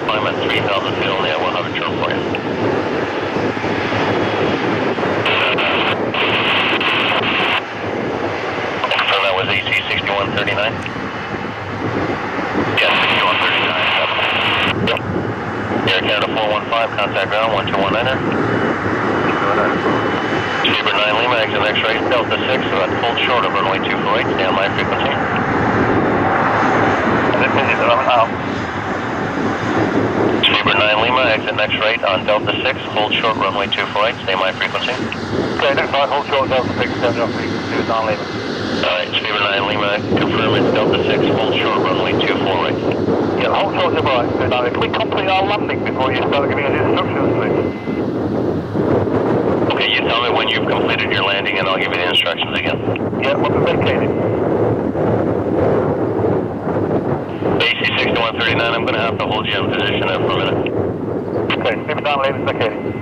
1000 feet only, I will have a turn for you. So that was AC 6139? Yes, 6139. Yep. Air Canada 415, contact ground 1219er. Saber 9 Lima, exit X-ray, Delta 6, about pulled short of runway 248, stay on my frequency. Saber 9 Lima, next right on Delta 6, hold short runway 248, stay my frequency. Okay, next time, hold short, Delta 6, stand off frequency with non Lima. Alright, Saber 9 Lima, confirm it's Delta 6, hold short runway 248. Yeah, hold short, zip right, stand on Can we complete our landing before you start giving us instructions, please? Okay, you tell me when you've completed your landing and I'll give you the instructions again. Yeah, we'll be vacating. AC 6139, I'm going to have to hold you in position there for a minute. Okay, 9 Lima, vacating.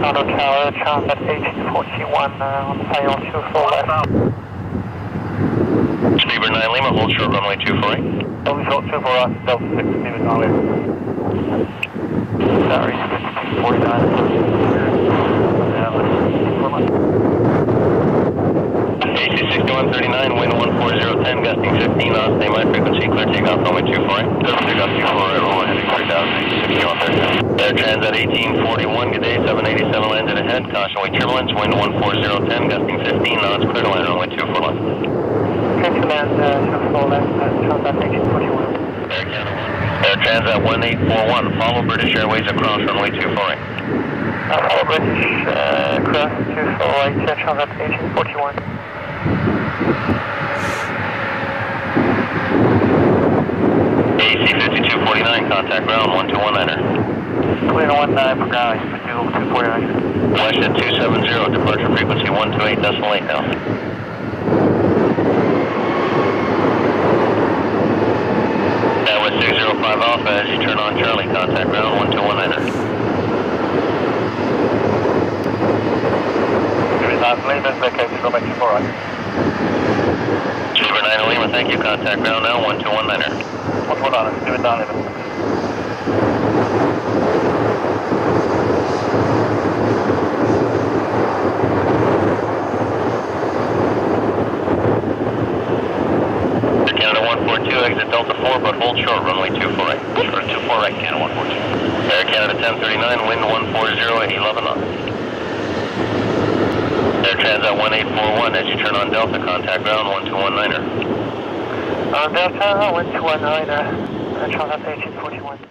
Toronto Tower, at 1841 uh, on Sail 24 left. Saber 9 Lima, hold short runway 248. Hold short, 2 for us, Delta 6, Saber 9 Lima. 139, wind 14010, gusting 15 knots, stay my frequency, clear takeoff, runway 24. Clear takeoff 24, airborne heading 3061, Air Transat 1841, good day, 787 landed ahead, caution wake turbulence, wind 14010, gusting 15 knots, clear to land runway 24 left. Clear to land, uh, 24 left, uh, Transat 1841. Air Canada 1. Air Transat 1841, follow British Airways across runway 24 uh, Follow British, uh, cross 24 right, uh, Transat 1841. AC 5249, contact ground 1219er. Clear one nine for ground, you put Google 249. West at 270, departure frequency 128 decimal 8 now. That was 605 Alpha as you turn on Charlie, contact ground 1219er. Saber 9 Lima, vacating, runway 248. Saber 9 Lima, thank you, contact ground now 1219er. What's going on? Saber 9 Lima. Canada 142, exit Delta 4, but hold short, runway 24 right. Short 24 right, Canada 142. Air Canada 1039, wind 140 at 11 knots. Transat 1841, as you turn on Delta, contact ground 1219er. Uh, Delta 1219, uh, chance 1841.